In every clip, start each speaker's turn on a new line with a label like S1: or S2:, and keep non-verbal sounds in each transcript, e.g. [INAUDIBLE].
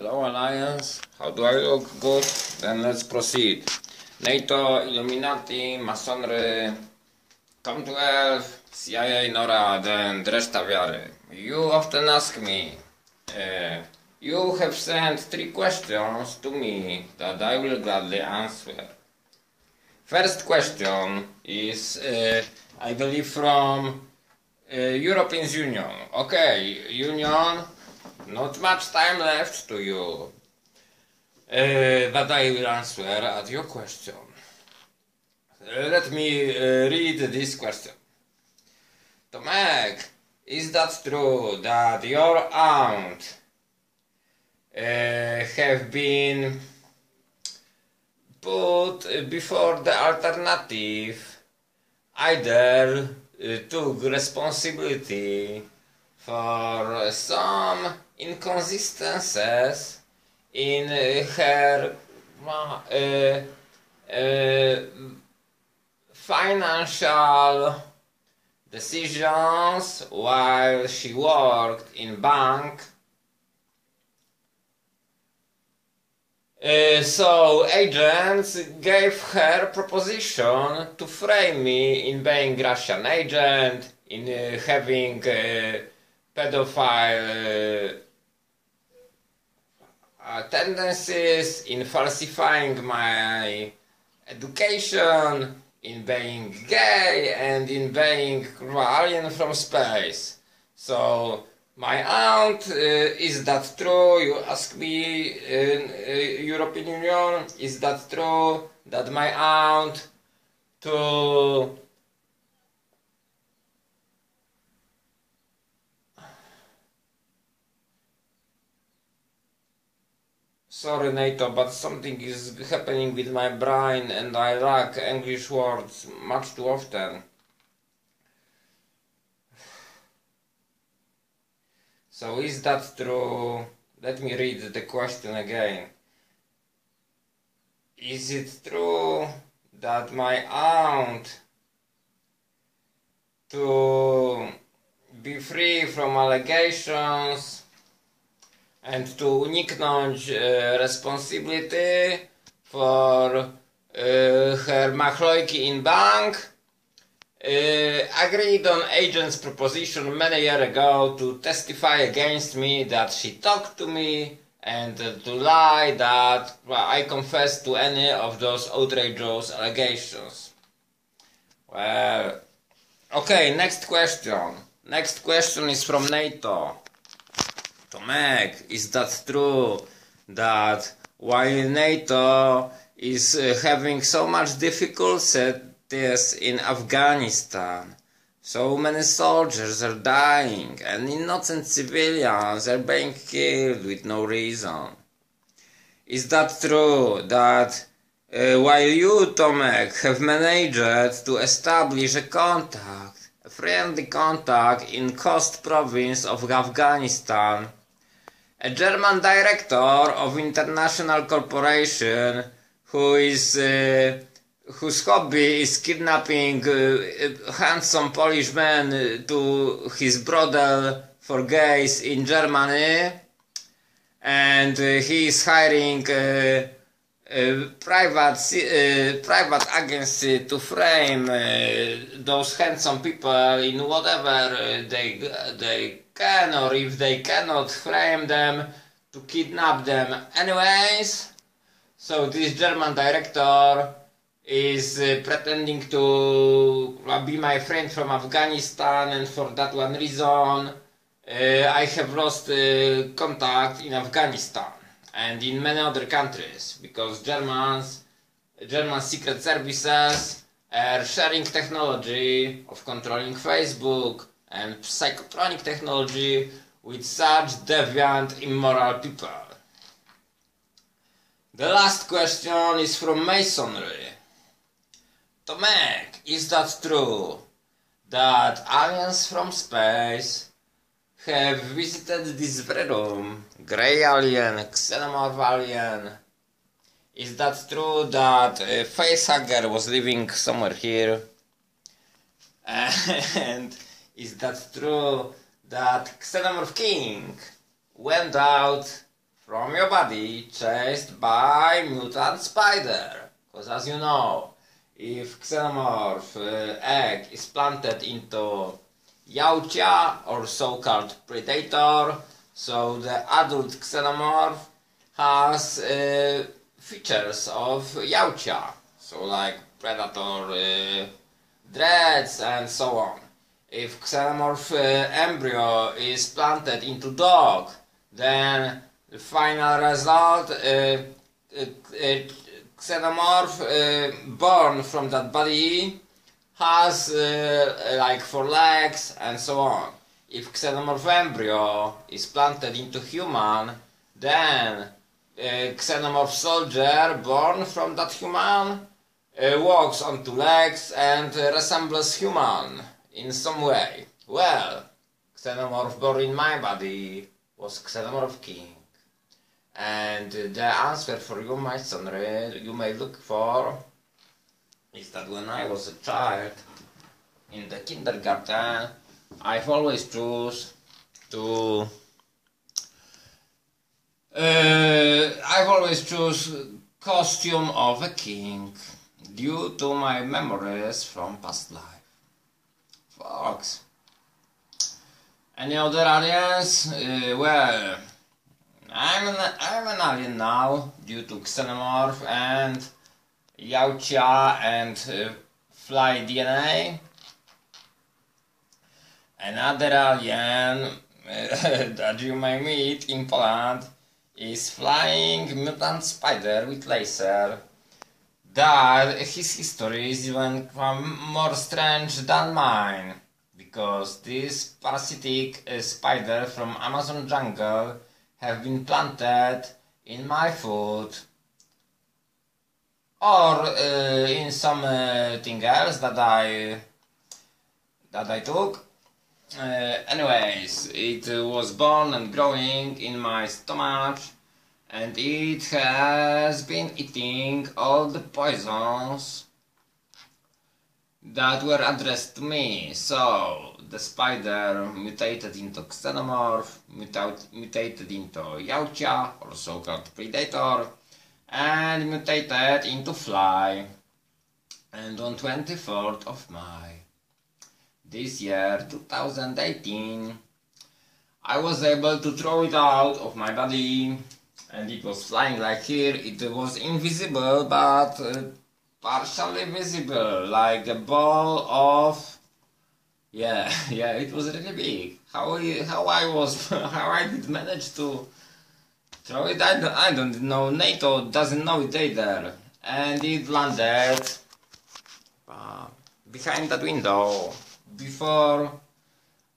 S1: Hello Alliance, how do I look good? Then let's proceed. NATO, Illuminati, Masonry, Commonwealth, CIA, NORAD and reszta wiary. You often ask me, uh, you have sent three questions to me that I will gladly answer. First question is, uh, I believe from uh, European Union. Okay, Union, not much time left to you. Uh, but I will answer at your question. Uh, let me uh, read this question. Tomek, is that true that your aunt uh, have been put before the alternative either uh, took responsibility for some inconsistencies in her uh, uh, financial decisions while she worked in bank. Uh, so agents gave her proposition to frame me in being Russian agent, in uh, having uh, pedophile uh, tendencies, in falsifying my education, in being gay, and in being alien from space. So my aunt, uh, is that true? You ask me uh, European Union, is that true that my aunt to Sorry NATO, but something is happening with my brain and I lack English words much too often. So is that true? Let me read the question again. Is it true that my aunt to be free from allegations and to uniknąć responsibility for her machlojki in bank agreed on agent's proposition many years ago to testify against me that she talked to me and to lie that I confessed to any of those outrageous allegations. Well, okay, next question. Next question is from NATO. Tomek, is that true that while NATO is uh, having so much difficulties in Afghanistan, so many soldiers are dying and innocent civilians are being killed with no reason? Is that true that uh, while you, Tomek, have managed to establish a contact, a friendly contact in Khost province of Afghanistan, a German director of international corporation who is uh, whose hobby is kidnapping uh, handsome Polish men to his brothel for gays in Germany, and uh, he is hiring uh, private uh, private agency to frame uh, those handsome people in whatever they they can or if they cannot frame them to kidnap them. Anyways so this german director is uh, pretending to uh, be my friend from afghanistan and for that one reason uh, i have lost uh, contact in afghanistan and in many other countries because germans german secret services are sharing technology of controlling facebook and psychotronic technology with such deviant, immoral people. The last question is from Masonry. Tomek, is that true that aliens from space have visited this room? Grey alien, xenomorph alien. Is that true that a facehugger was living somewhere here? [LAUGHS] And is that true that Xenomorph King went out from your body chased by mutant spider. Because as you know, if xenomorph uh, egg is planted into Yautja or so-called predator, so the adult xenomorph has uh, features of Yautja, so like predator uh, dreads and so on. If xenomorph uh, embryo is planted into dog, then the final result, uh, uh, xenomorph uh, born from that body has uh, like four legs and so on. If xenomorph embryo is planted into human, then uh, xenomorph soldier born from that human uh, walks on two legs and uh, resembles human in some way. Well, xenomorph born in my body was xenomorph king. And the answer for you, my son, you may look for is that when I was a child in the kindergarten, I've always chose to. Uh, I've always chose costume of a king due to my memories from past life. Fox. Any other aliens? Uh, well, I'm an, I'm an alien now due to xenomorph and Yautja and uh, fly DNA. Another alien [LAUGHS] that you may meet in Poland is flying mutant spider with laser. That his history is even more strange than mine because this parasitic uh, spider from Amazon jungle have been planted in my food or uh, in something else that I that I took. Uh, anyways, it was born and growing in my stomach and it has been eating all the poisons that were addressed to me. So the spider mutated into xenomorph, mutate, mutated into Yautja, or so-called predator, and mutated into fly. And on 24th of May this year, 2018, I was able to throw it out of my body and it was flying like here. It was invisible but uh, partially visible, like a ball of. Yeah, [LAUGHS] yeah, it was really big. How how I was, [LAUGHS] how I did manage to throw it, I don't, I don't know. NATO doesn't know it either. And it landed uh, behind that window before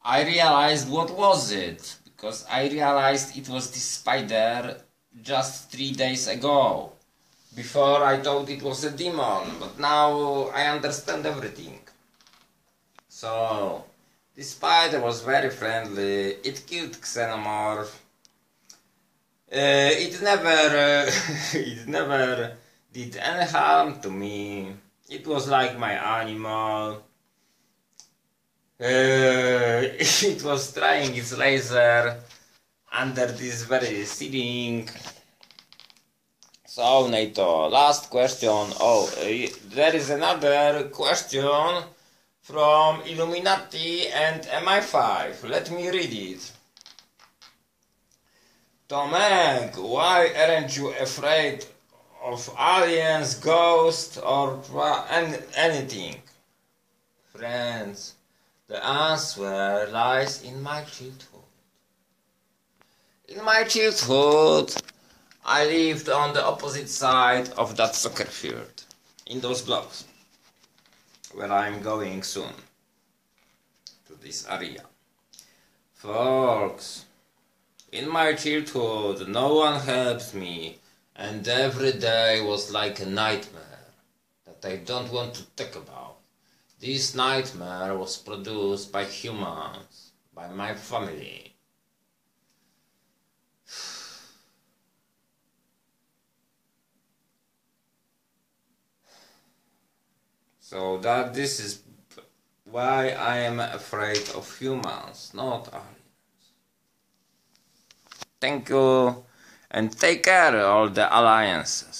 S1: I realized what was it. Because I realized it was this spider just three days ago. Before I thought it was a demon, but now I understand everything. So, this spider was very friendly, it killed Xenomorph. Uh, it never, uh, [LAUGHS] it never did any harm to me. It was like my animal. Uh, [LAUGHS] it was trying its laser under this very ceiling. So, NATO, last question. Oh, uh, there is another question from Illuminati and MI5. Let me read it. Tomek, why aren't you afraid of aliens, ghosts, or anything? Friends, the answer lies in my childhood. In my childhood, I lived on the opposite side of that soccer field, in those blocks, where I'm going soon, to this area. Folks, in my childhood, no one helped me, and every day was like a nightmare that I don't want to talk about. This nightmare was produced by humans, by my family. So that this is why I am afraid of humans, not aliens. Thank you and take care all the alliances.